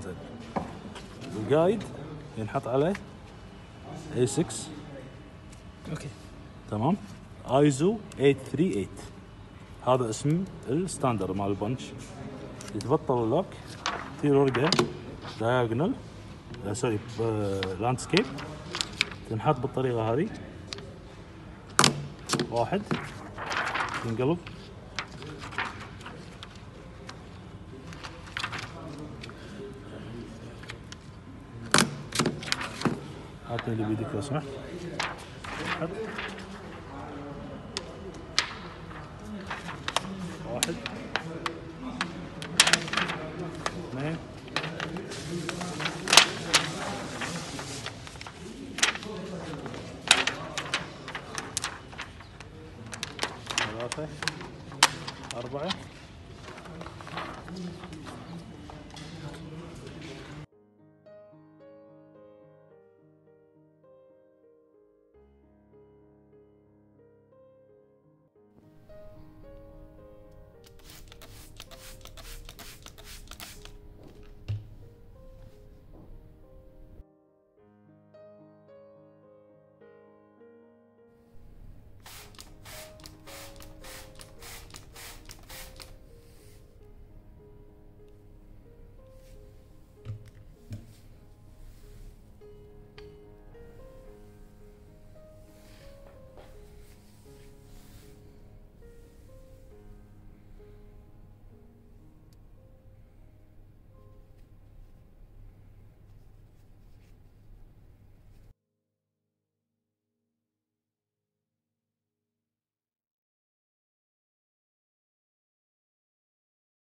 زين. ال guide ينحط عليه. A 6 okay. تمام. ايزو 838 هذا اسم ال standard مال ال punch يتبطل ال lock في ورقه diagonal sorry landscape تنحط بالطريقة هذه واحد. ينقلب. أعطني اللي بيدك لو سمحت. حط واحد. اثنين. ثلاثة. أربعة.